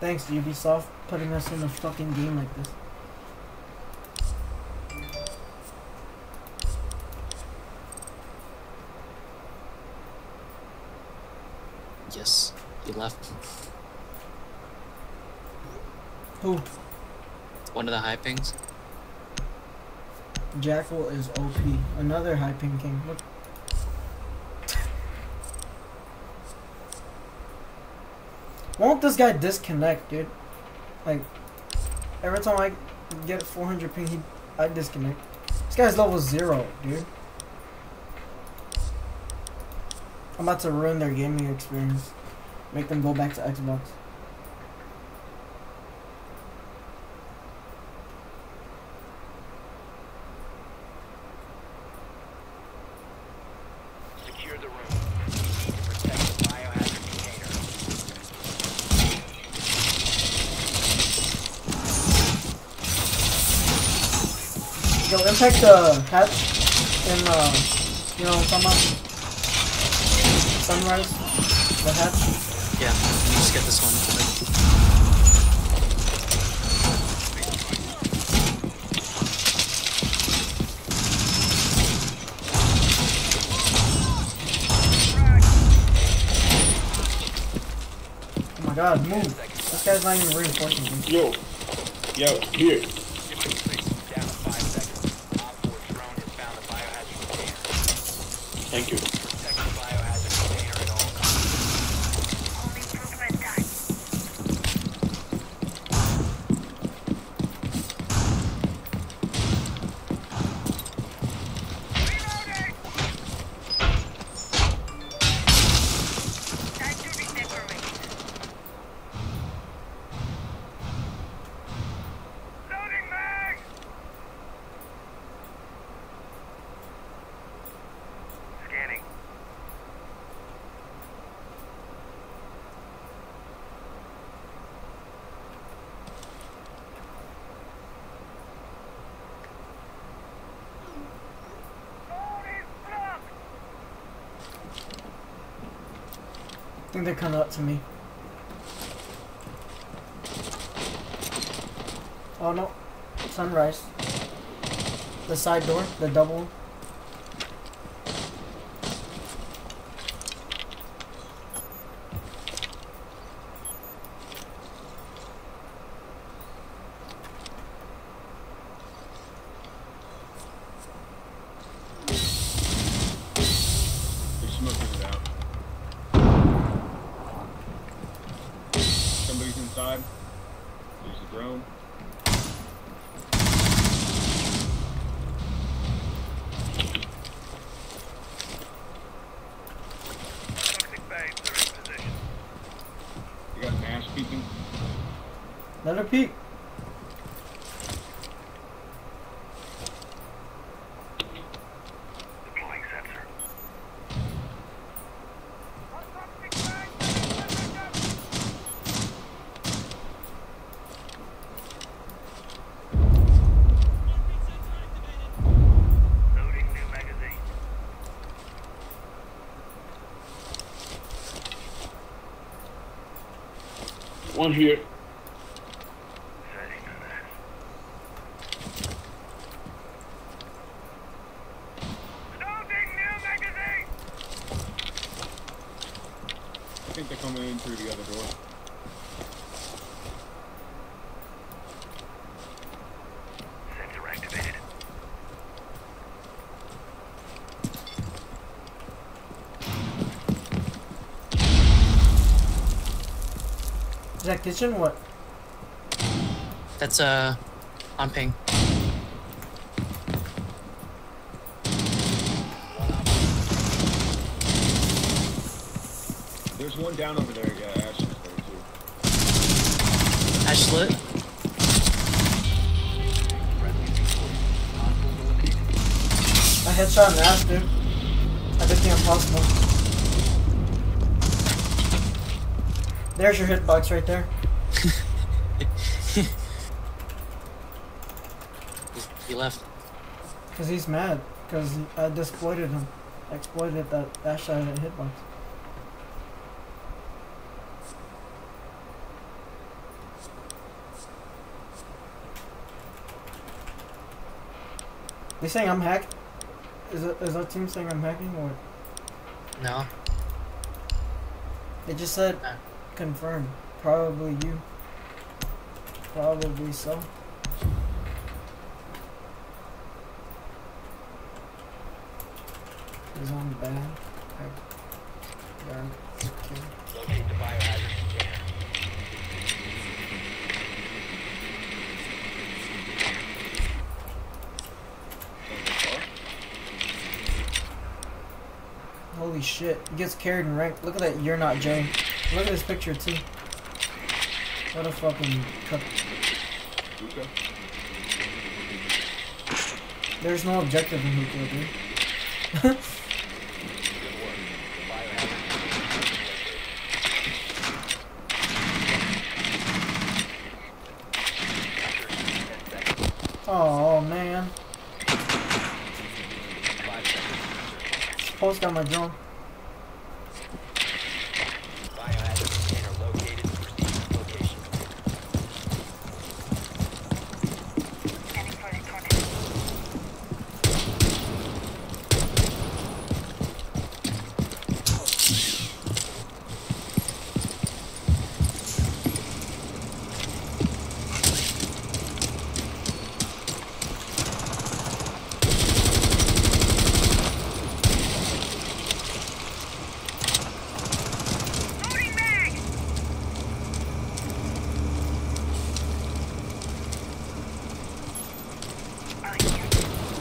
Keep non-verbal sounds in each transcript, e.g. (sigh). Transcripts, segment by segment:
Thanks, Ubisoft, putting us in a fucking game like this. Yes, he left. Who? One of the high pings. Jackal is OP. Another high ping king. Look. Won't this guy disconnect, dude? Like, every time I get 400 ping, he, I disconnect. This guy's level zero, dude. I'm about to ruin their gaming experience. Make them go back to Xbox. Secure the room. Need to protect the biohazard container. Yo, impact the hatch in, uh, you know what I'm talking about? Sunrise? The hatch? Yeah, let me just get this one. Oh my god, move. This guy's not even reinforcing me. Yo. Yo, here. Down to five seconds. Op 4 drone has found the biohazard container. Thank you. Think they're coming up to me. Oh no. Sunrise. The side door, the double. Inside. There's a drone. Toxic babes are in position. You got an ass peeking. Let her peek. One here. I think they're coming in through the other door. That kitchen? What? That's uh on ping. There's one down over there. Yeah, Ash is there too. Ash lit. I headshot an ass, dude. I did the impossible. There's your hitbox right there. (laughs) he left. Because he's mad. Because I exploited him. I exploited that, that shot the hitbox. They saying I'm hacked? Is that, is that team saying I'm hacking or? No. They just said confirmed. Probably you. Probably so. Is on bad. Bad. Okay. Locate the biohazard container. Holy shit. He gets carried and rank. Look at that you're not Jay. Look at this picture too. What a fucking. Luka. There's no objective in Hookah, dude. Good work. The biohazard container is (laughs) located. Insertion in 10 seconds. Oh man. Post got my drone. Biohazard container located. Proceed to location.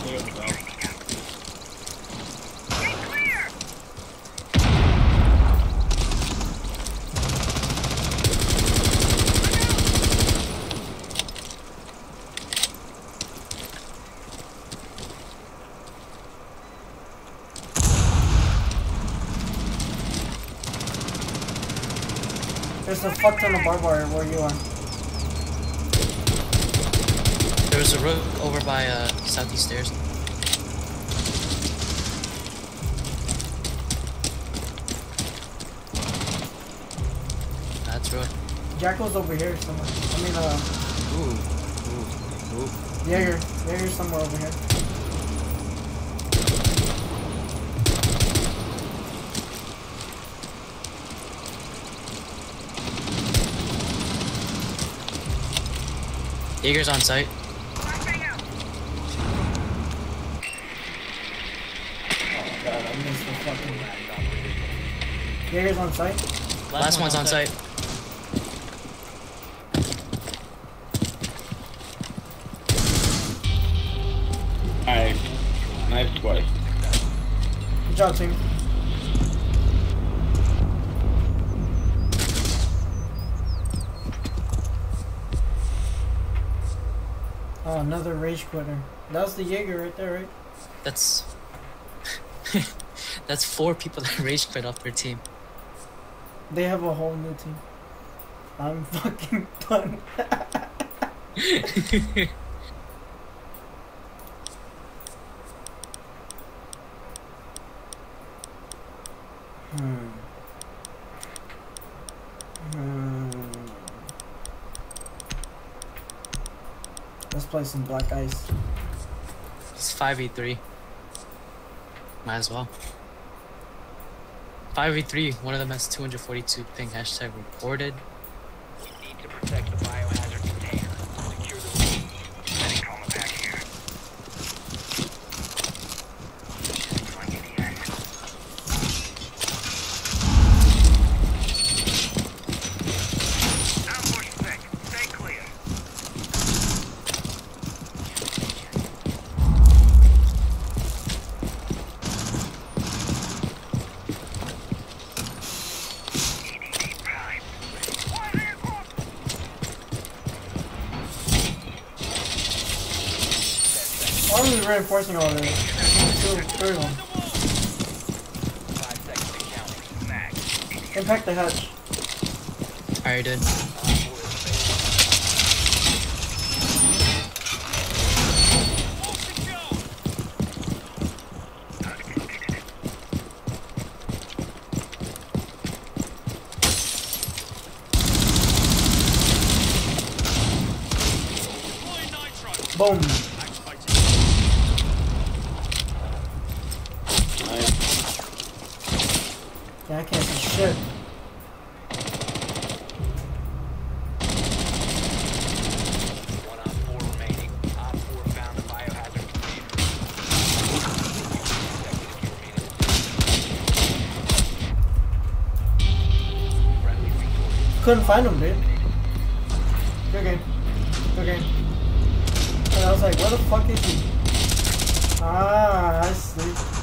Stay up south. There's a fuck ton of barbed wire where you are. There was a road over by uh, southeast stairs. That's road. Jackal's over here somewhere. I mean, uh, Ooh. Ooh. Ooh. Jaeger. Jaeger's somewhere over here. Jaeger's on site. Oh god, I missed the fucking. Jaeger's on site. Last one's on site. Nice. Nice play. Good job, team. Oh, another rage quitter. That was the Jaeger right there, right? That's (laughs) that's four people that (laughs) rage quit off their team. They have a whole new team. I'm fucking (laughs) done. Hmm. Hmm. Let's play some black ice. It's five v three. Might as well. Five v three. One of them has 242 ping hashtag reported. We need to protect reinforcing all this? Two, three of them. Five seconds and counting. Mag. Impact the hatch. Alright, did. Boom. Yeah, I can't see shit. One on four remaining. Op four found the biohazard container. Detected if you remain in the Friendly victorious. Couldn't find him, dude. Good game. Good game. And I was like, where the fuck is he? Ah, I see.